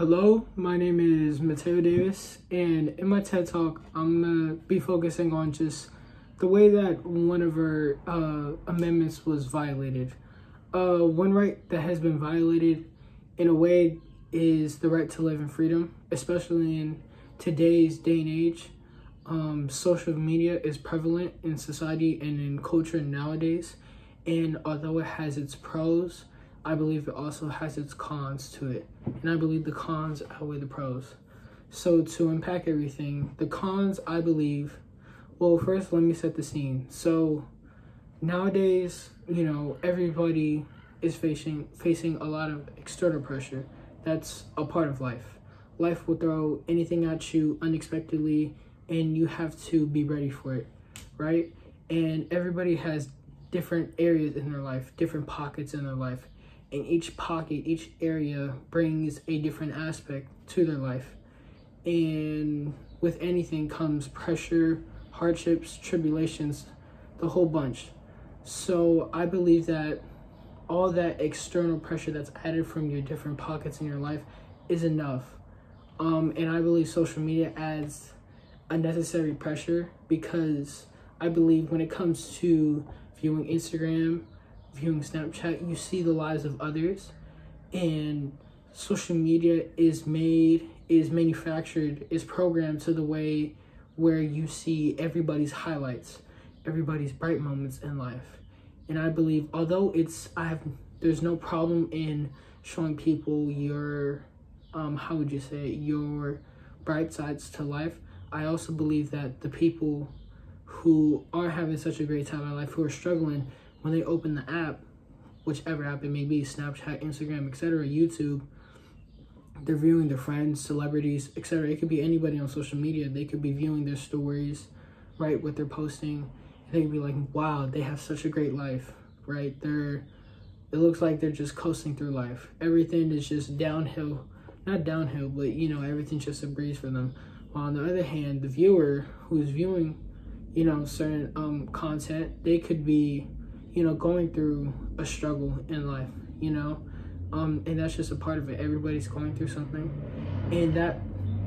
Hello, my name is Mateo Davis, and in my TED Talk, I'm gonna be focusing on just the way that one of our uh, amendments was violated. Uh, one right that has been violated in a way is the right to live in freedom, especially in today's day and age. Um, social media is prevalent in society and in culture nowadays, and although it has its pros, I believe it also has its cons to it. And I believe the cons outweigh the pros. So to unpack everything, the cons I believe, well, first let me set the scene. So nowadays, you know, everybody is facing facing a lot of external pressure. That's a part of life. Life will throw anything at you unexpectedly and you have to be ready for it, right? And everybody has different areas in their life, different pockets in their life and each pocket, each area brings a different aspect to their life. And with anything comes pressure, hardships, tribulations, the whole bunch. So I believe that all that external pressure that's added from your different pockets in your life is enough. Um, and I believe social media adds unnecessary pressure because I believe when it comes to viewing Instagram, viewing Snapchat, you see the lives of others, and social media is made, is manufactured, is programmed to the way where you see everybody's highlights, everybody's bright moments in life. And I believe, although it's, I have, there's no problem in showing people your, um, how would you say, it, your bright sides to life. I also believe that the people who are having such a great time in life, who are struggling, when they open the app, whichever app it may be, Snapchat, Instagram, etc., YouTube, they're viewing their friends, celebrities, etc. It could be anybody on social media. They could be viewing their stories, right, what they're posting. They could be like, wow, they have such a great life, right? They're, it looks like they're just coasting through life. Everything is just downhill, not downhill, but you know, everything's just a breeze for them. While on the other hand, the viewer who's viewing, you know, certain um content, they could be you know, going through a struggle in life, you know, um, and that's just a part of it. Everybody's going through something, and that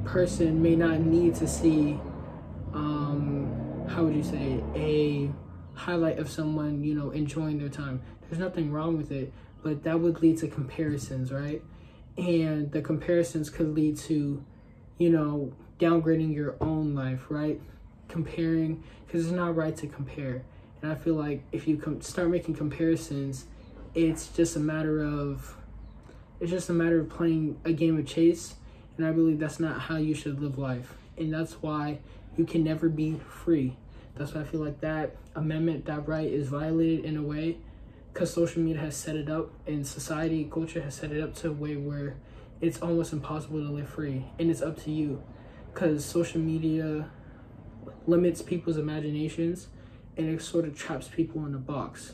person may not need to see, um, how would you say, a highlight of someone, you know, enjoying their time. There's nothing wrong with it, but that would lead to comparisons, right? And the comparisons could lead to, you know, downgrading your own life, right? Comparing, because it's not right to compare and I feel like if you com- start making comparisons, it's just a matter of it's just a matter of playing a game of chase. And I believe that's not how you should live life. And that's why you can never be free. That's why I feel like that amendment, that right is violated in a way because social media has set it up and society, culture has set it up to a way where it's almost impossible to live free. And it's up to you because social media limits people's imaginations and it sort of traps people in a box.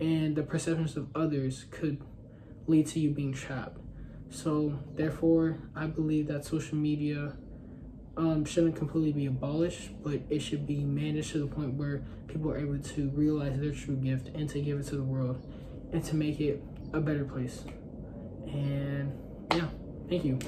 And the perceptions of others could lead to you being trapped. So, therefore, I believe that social media um, shouldn't completely be abolished, but it should be managed to the point where people are able to realize their true gift and to give it to the world and to make it a better place. And yeah, thank you.